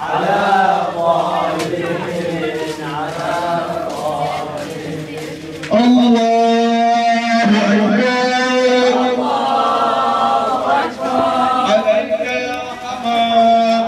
على الطالبين على الطالبين الله أكبر. عليك يا حمام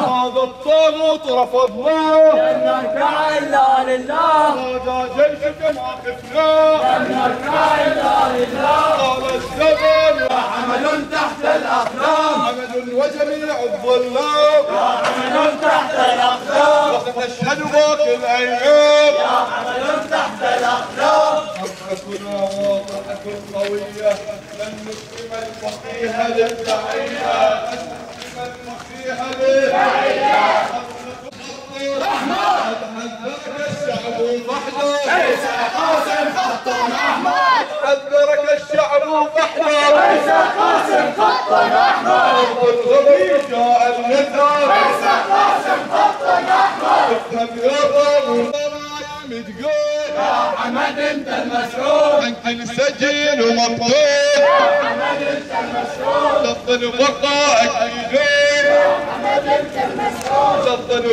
هذا الطاغوت رفضناه نركع إلا لله هذا جيشك ما خفناه نركع إلا لله قال الزمن حمل تحت الأقدام حمد وجميع الظلام. حمل تحت الأقدام. وستشهد باقي الأيام. حمل تحت الأقدام حقتنا واضحة قوية لن نسلم الفقيه للداعية لن نسلم الفقيه للداعية رحمن حذرك الشعب وحده. ليس قاسم خط أحمر حذرك الشعب وحده ليس افهم يا يا حمد أنت المسؤول. عنك مسجل ومقتول حمد أنت المسؤول. تفضل بقائك يدين حمد أنت المسؤول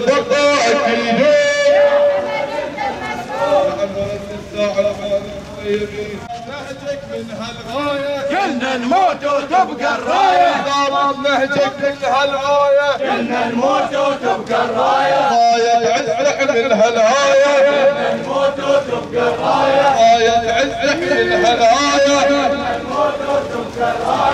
نهجك من هالغاية. كنا نموت وتبقى الراية. دارم نهجك من هالغاية. كنا نموت وتبقى الراية. غاية عزك من هالغاية. نموت وتبقى الراية. عزك من هالغاية. نموت وتبقى الراية.